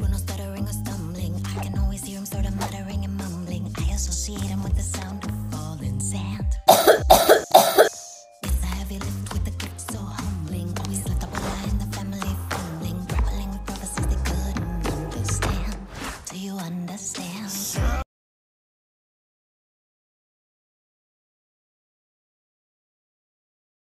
when I'm stuttering or stumbling. I can always hear him sort of muttering and mumbling. I associate him with the sound of falling sand. it's a heavy lift with a gift so humbling. Always let Abuela in the family fumbling. Grappling with prophecies they couldn't understand. Do you understand?